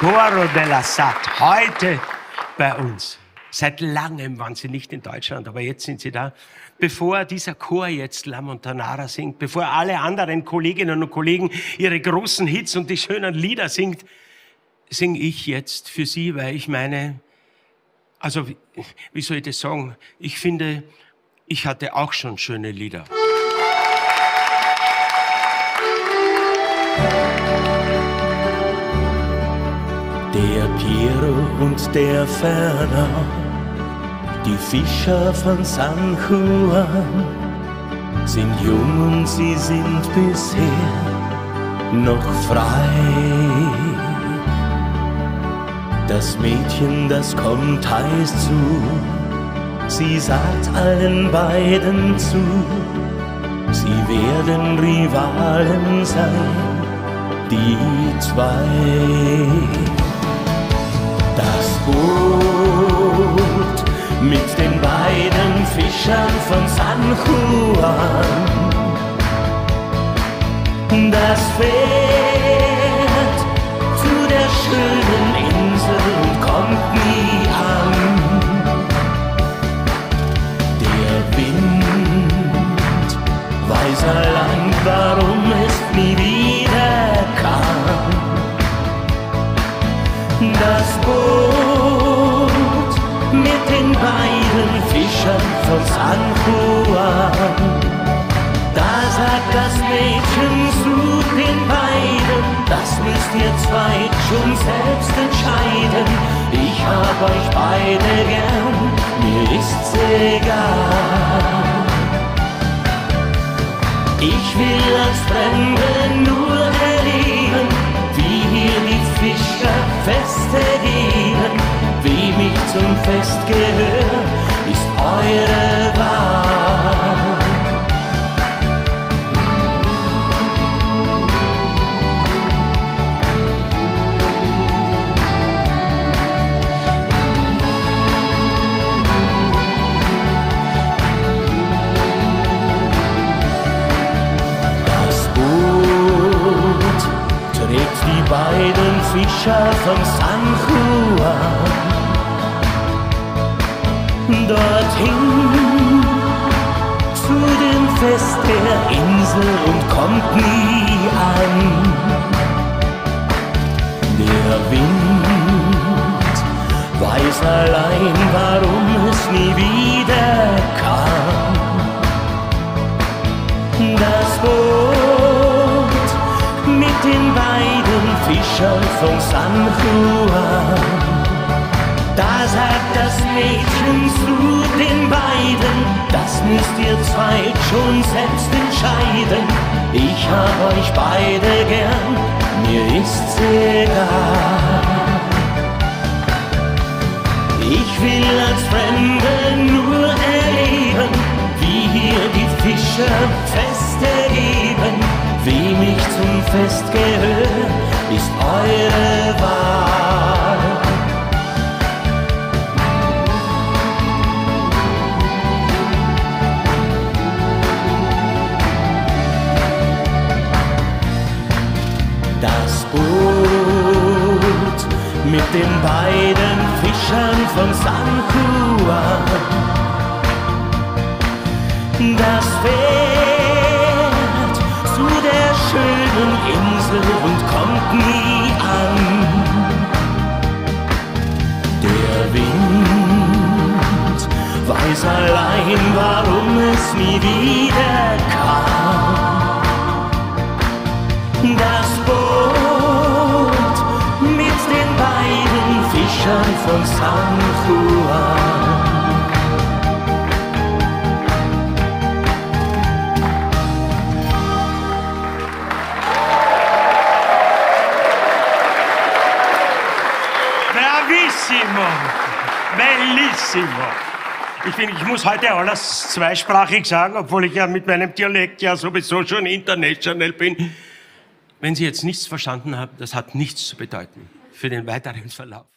Coro della Sat, heute bei uns. Seit langem waren sie nicht in Deutschland, aber jetzt sind sie da. Bevor dieser Chor jetzt La Montanara singt, bevor alle anderen Kolleginnen und Kollegen ihre großen Hits und die schönen Lieder singt, singe ich jetzt für sie, weil ich meine, also wie soll ich das sagen? Ich finde, ich hatte auch schon schöne Lieder. Piero und der Ferner, die Fischer von San Juan, sind jung und sie sind bisher noch frei. Das Mädchen, das kommt, heißt zu, sie sagt allen beiden zu, sie werden Rivalen sein, die zwei Boot mit den beiden Fischern von San Juan. Das fährt zu der schönen Insel und kommt nie an. Der Wind weiß allein, warum es nie wieder kam. Das Boot beiden Fischern von San Juan. Da sagt das Mädchen zu den beiden, das müsst ihr zwei schon selbst entscheiden. Ich hab euch beide gern, mir ist's egal. Ich will als Fremde zum Fest gehör, ist eure Wahl. Beiden Fischer von San Juan dorthin zu dem Fest der Insel und kommt nie an. Der Wind weiß allein, warum es nie wieder kam. Das Boot mit den beiden Fischern von San Juan. Da sagt das Mädchen zu den beiden, das müsst ihr zwei schon selbst entscheiden. Ich hab euch beide gern, mir ist's egal. Ich will als Fremde nur erleben, wie hier die Fischer Feste geben. Wem ich zum Fest gehör, ist eure mit den beiden Fischern von San Juan. Das fährt zu der schönen Insel und kommt nie an. Der Wind weiß allein, warum es nie wieder kam. Das von San Juan. Bravissimo! Bellissimo! Ich finde, ich muss heute alles zweisprachig sagen, obwohl ich ja mit meinem Dialekt ja sowieso schon international bin. Wenn Sie jetzt nichts verstanden haben, das hat nichts zu bedeuten für den weiteren Verlauf.